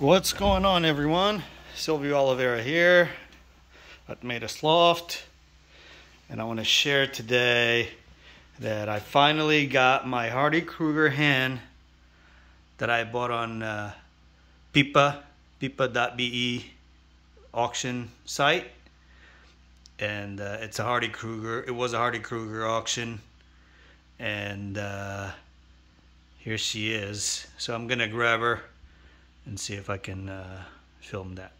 What's going on everyone? Silvio Oliveira here at Maydis Loft and I want to share today that I finally got my Hardy Kruger hen that I bought on uh, Pipa, pipa.be auction site and uh, it's a Hardy Kruger. It was a Hardy Kruger auction and uh, here she is. So I'm gonna grab her and see if I can uh, film that.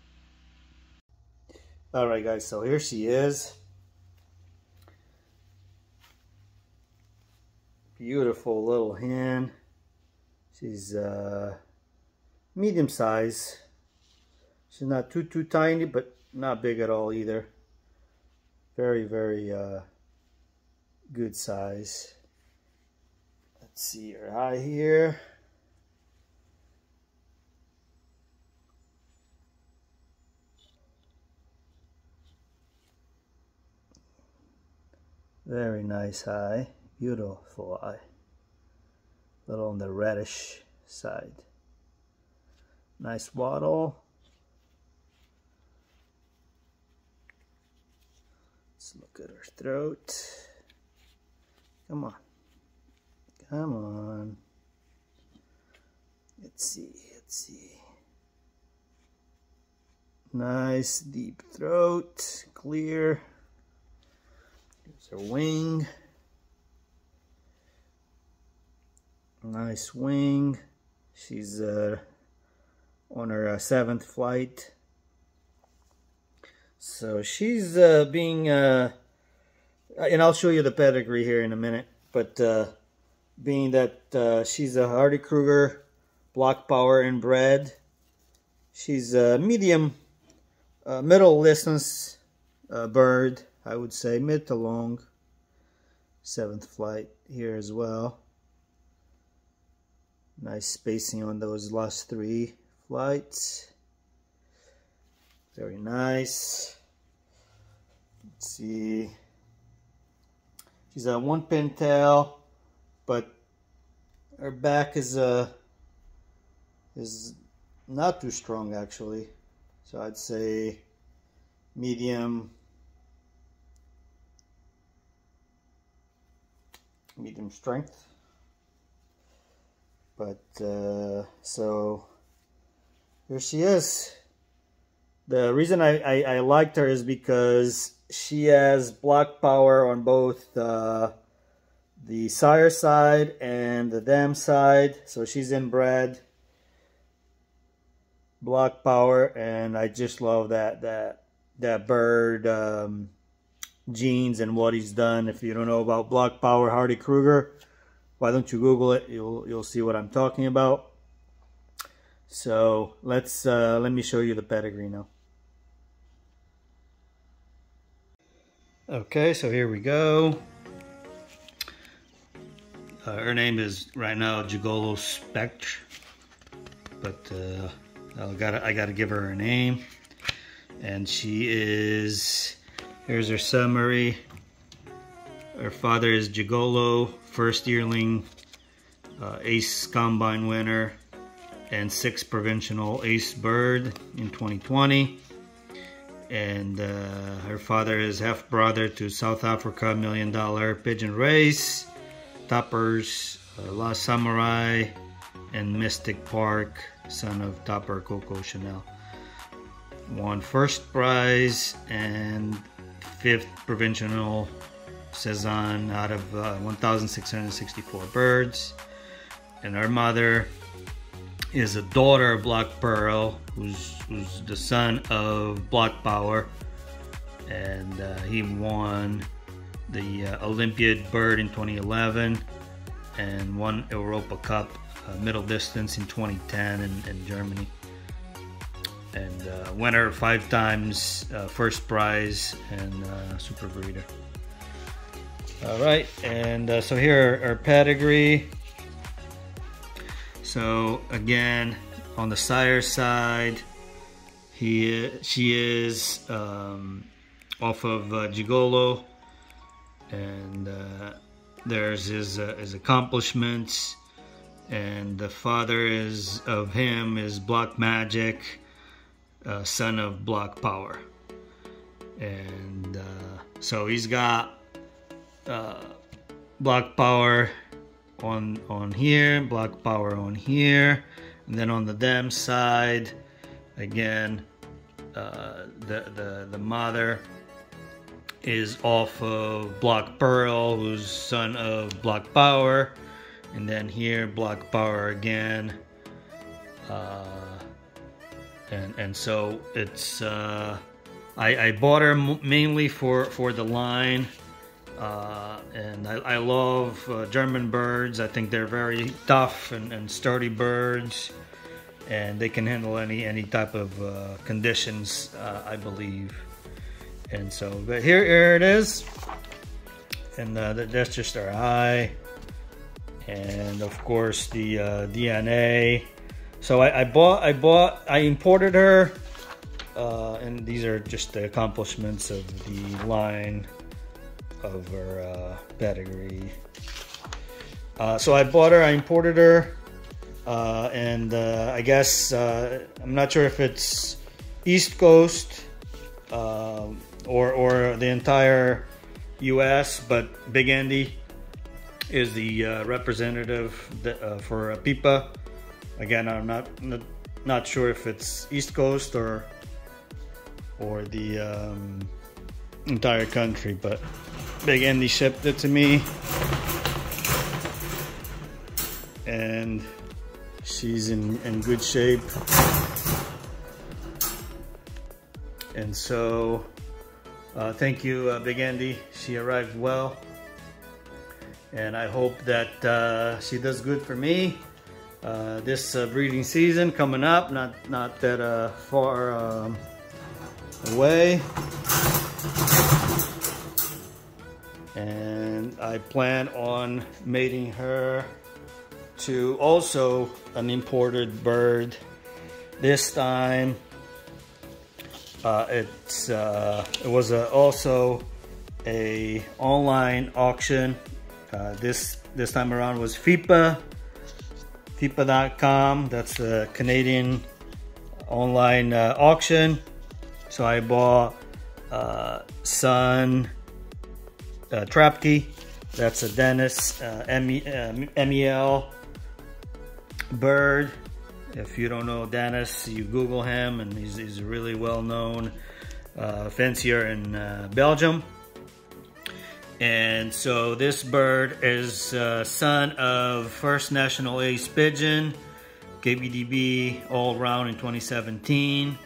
All right, guys, so here she is. Beautiful little hen. She's uh, medium size. She's not too, too tiny, but not big at all either. Very, very uh, good size. Let's see her eye here. Very nice eye. Beautiful eye. A little on the reddish side. Nice wattle. Let's look at her throat. Come on. Come on. Let's see. Let's see. Nice deep throat. Clear. There's her wing. Nice wing. She's uh, on her uh, seventh flight. So she's uh, being, uh, and I'll show you the pedigree here in a minute, but uh, being that uh, she's a Hardy Kruger Black Power inbred, she's a medium, uh, middle distance uh, bird. I would say mid to long. Seventh flight here as well. Nice spacing on those last three flights. Very nice. Let's see. She's a one pin tail, but her back is a uh, is not too strong actually. So I'd say medium medium strength. But uh, so here she is. The reason I, I, I, liked her is because she has Black Power on both uh, the sire side and the dam side. So she's inbred Black Power and I just love that that that bird um, genes and what he's done. If you don't know about Black Power Hardy Kruger, why don't you Google it? You'll you'll see what I'm talking about. So let's uh, let me show you the pedigree now. Okay, so here we go. Uh, her name is right now Gigolo Spectre, but uh, I gotta I gotta give her a name, and she is Here's her summary. Her father is Gigolo, first yearling uh, ace combine winner and sixth provincial ace bird in 2020. And uh, her father is half brother to South Africa million dollar pigeon race, toppers, uh, Last Samurai, and Mystic Park, son of topper Coco Chanel. Won first prize and fifth provincial Cezanne out of uh, 1,664 birds. And our mother is a daughter of Black Pearl, who's, who's the son of Black Power. And uh, he won the uh, Olympiad Bird in 2011 and won Europa Cup uh, middle distance in 2010 in, in Germany and uh, winner five times, uh, first prize, and uh, super breeder. All right, and uh, so here are our pedigree. So again, on the sire side, he she is um, off of uh, Gigolo, and uh, there's his his accomplishments and the father is of him is Black Magic, uh, son of Black Power, and uh, so he's got uh, Black Power on on here, Black Power on here, and then on the dam side, again, uh, the the the mother is off of Black Pearl, who's son of Black Power, and then here Black Power again. Uh, and and so it's uh, I, I bought her mainly for for the line. Uh, and I, I love uh, German birds. I think they're very tough and, and, sturdy birds, and they can handle any any type of uh, conditions. Uh, I believe. And so, but here, here it is. And that's just our eye. And of course the uh, DNA. So I, I, bought, I bought, I imported her. Uh, and these are just the accomplishments of the line of her uh, pedigree. Uh, so I bought her, I imported her. Uh, and uh, I guess, I'm not sure if it's East Coast. Or, or the entire U.S., but Big Andy is the uh, representative uh, for PIPA. Again, I'm not, not, not sure if it's East Coast or or the um, entire country, but Big Andy shipped it to me, and she's in in good shape. And so uh, thank you, uh, Big Andy. She arrived well. And I hope that uh, she does good for me. Uh, this uh, breeding season coming up, not, not that uh, far um, away. And I plan on mating her to also an imported bird this time uh, it's uh, it was a, also a online auction. Uh, this this time around was FIPA, FIPA.com. That's a Canadian online uh, auction. So I bought uh, Sun uh, Trapke. That's a Dennis uh, MEL bird. If you don't know Dennis, you Google him, and he's, he's a really well-known uh, fancier in uh, Belgium. And so this bird is uh, son of First National Ace Pigeon, KBDB all round in 2017.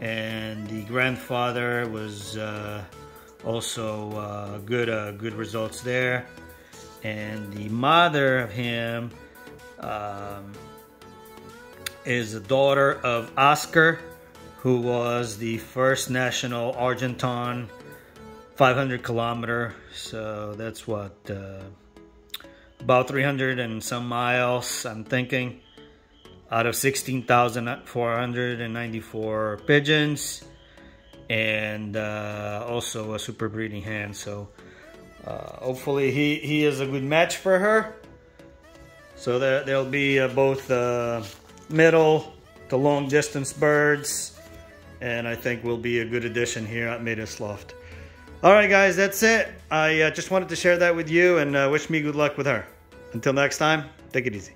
And the grandfather was uh, also uh, good, uh, good results there. And the mother of him um, is the daughter of Oscar, who was the first national Argenton 500 kilometer. So that's what, uh, about 300 and some miles, I'm thinking, out of 16,494 pigeons and uh, also a super breeding hen. So uh, hopefully he, he is a good match for her. So there, there'll be uh, both uh, middle to long distance birds. And I think will be a good addition here at Maydis Loft. All right, guys, that's it. I uh, just wanted to share that with you and uh, wish me good luck with her. Until next time, take it easy.